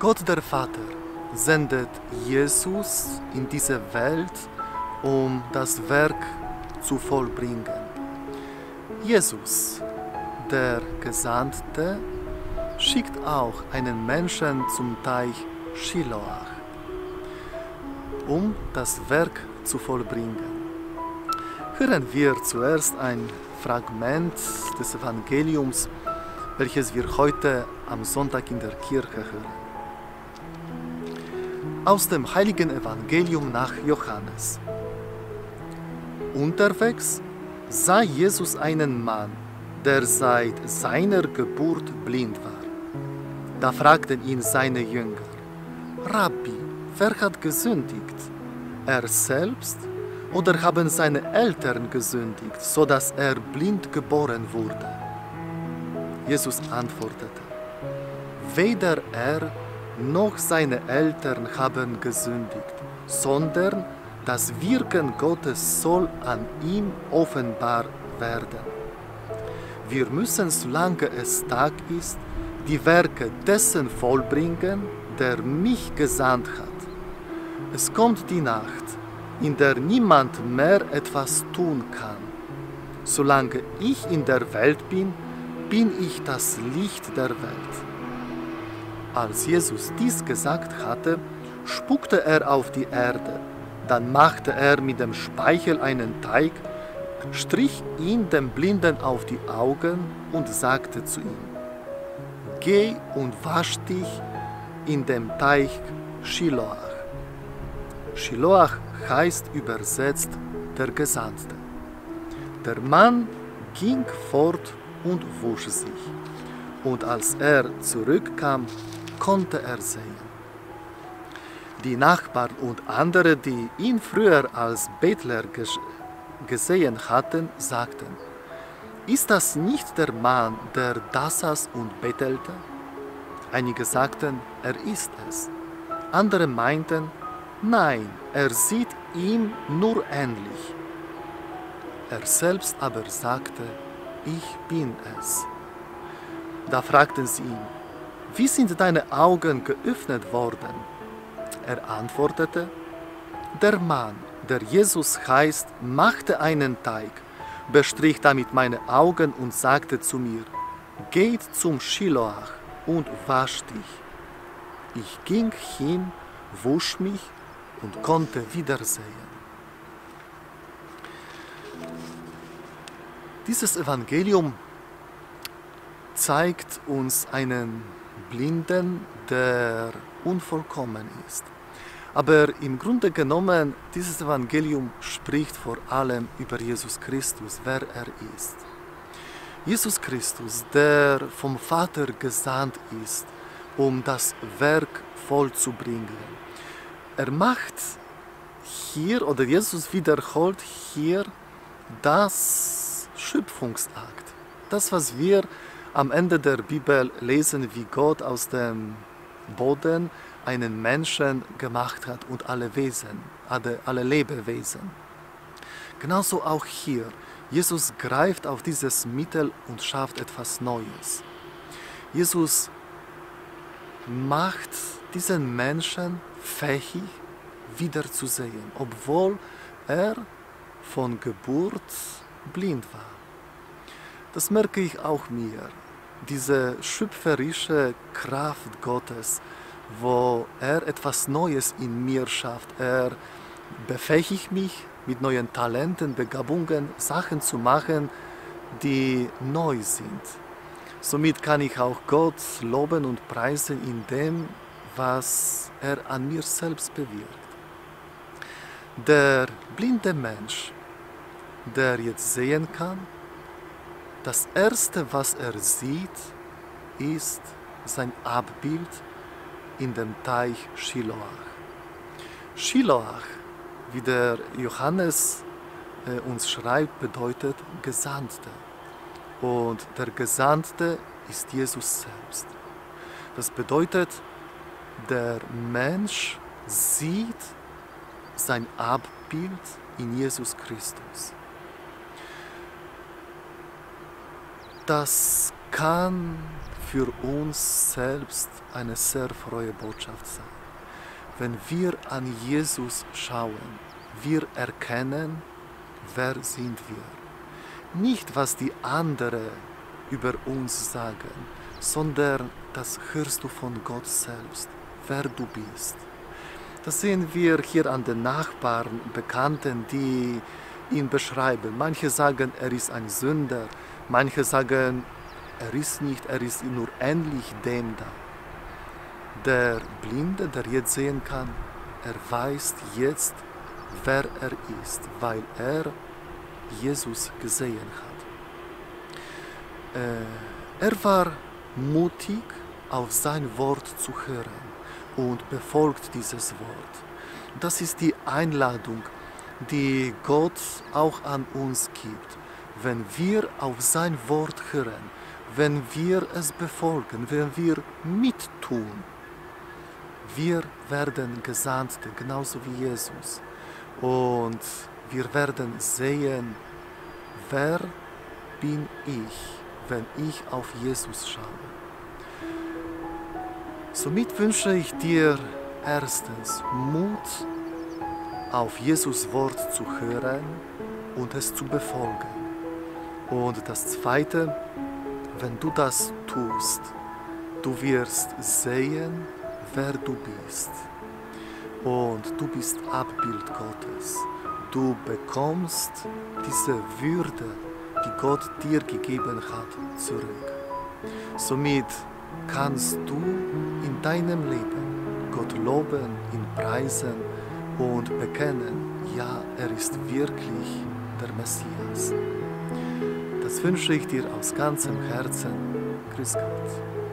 Gott der Vater sendet Jesus in diese Welt, um das Werk zu vollbringen. Jesus, der Gesandte, schickt auch einen Menschen zum Teich Shiloach, um das Werk zu vollbringen. Hören wir zuerst ein Fragment des Evangeliums, welches wir heute am Sonntag in der Kirche hören. Aus dem heiligen Evangelium nach Johannes. Unterwegs sah Jesus einen Mann, der seit seiner Geburt blind war. Da fragten ihn seine Jünger, Rabbi, wer hat gesündigt? Er selbst oder haben seine Eltern gesündigt, so dass er blind geboren wurde? Jesus antwortete, weder er noch seine Eltern haben gesündigt, sondern das Wirken Gottes soll an ihm offenbar werden. Wir müssen, solange es Tag ist, die Werke dessen vollbringen, der mich gesandt hat. Es kommt die Nacht, in der niemand mehr etwas tun kann. Solange ich in der Welt bin, bin ich das Licht der Welt. Als Jesus dies gesagt hatte, spuckte er auf die Erde. Dann machte er mit dem Speichel einen Teig, strich ihn dem Blinden auf die Augen und sagte zu ihm, Geh und wasch dich in dem Teich Shiloach. Shiloach heißt übersetzt der Gesandte. Der Mann ging fort und wusch sich. Und als er zurückkam, konnte er sehen. Die Nachbarn und andere, die ihn früher als Bettler gesehen hatten, sagten, ist das nicht der Mann, der da saß und bettelte? Einige sagten, er ist es. Andere meinten, nein, er sieht ihm nur ähnlich. Er selbst aber sagte, ich bin es. Da fragten sie ihn, wie sind deine Augen geöffnet worden? Er antwortete, der Mann, der Jesus heißt, machte einen Teig bestrich damit meine Augen und sagte zu mir, geht zum Shiloach und wasch dich. Ich ging hin, wusch mich und konnte wiedersehen. Dieses Evangelium zeigt uns einen Blinden, der unvollkommen ist. Aber im Grunde genommen, dieses Evangelium spricht vor allem über Jesus Christus, wer er ist. Jesus Christus, der vom Vater gesandt ist, um das Werk vollzubringen. Er macht hier, oder Jesus wiederholt hier das Schöpfungsakt. Das, was wir am Ende der Bibel lesen, wie Gott aus dem Boden einen Menschen gemacht hat und alle Wesen, alle, alle Lebewesen. Genauso auch hier. Jesus greift auf dieses Mittel und schafft etwas Neues. Jesus macht diesen Menschen fähig, wiederzusehen, obwohl er von Geburt blind war. Das merke ich auch mir. Diese schöpferische Kraft Gottes, wo er etwas Neues in mir schafft. Er befähigt mich mit neuen Talenten, Begabungen, Sachen zu machen, die neu sind. Somit kann ich auch Gott loben und preisen in dem, was er an mir selbst bewirkt. Der blinde Mensch, der jetzt sehen kann, das Erste, was er sieht, ist sein Abbild in dem Teich Shiloach. Shiloach, wie der Johannes äh, uns schreibt, bedeutet Gesandte. Und der Gesandte ist Jesus selbst. Das bedeutet, der Mensch sieht sein Abbild in Jesus Christus. Das kann für uns selbst eine sehr frohe Botschaft sein. Wenn wir an Jesus schauen, wir erkennen, wer sind wir. Nicht, was die anderen über uns sagen, sondern das hörst du von Gott selbst, wer du bist. Das sehen wir hier an den Nachbarn, Bekannten, die ihn beschreiben. Manche sagen, er ist ein Sünder, manche sagen, er ist nicht, er ist nur ähnlich dem da. Der Blinde, der jetzt sehen kann, er weiß jetzt, wer er ist, weil er Jesus gesehen hat. Äh, er war mutig, auf sein Wort zu hören und befolgt dieses Wort. Das ist die Einladung, die Gott auch an uns gibt. Wenn wir auf sein Wort hören, wenn wir es befolgen, wenn wir mittun, wir werden Gesandte, genauso wie Jesus. Und wir werden sehen, wer bin ich, wenn ich auf Jesus schaue. Somit wünsche ich dir erstens Mut, auf Jesus Wort zu hören und es zu befolgen. Und das Zweite, wenn du das tust, du wirst sehen, wer du bist. Und du bist Abbild Gottes. Du bekommst diese Würde, die Gott dir gegeben hat, zurück. Somit kannst du in deinem Leben Gott loben, ihn preisen und bekennen, ja, er ist wirklich der Messias. Das wünsche ich dir aus ganzem Herzen. Grüß Gott.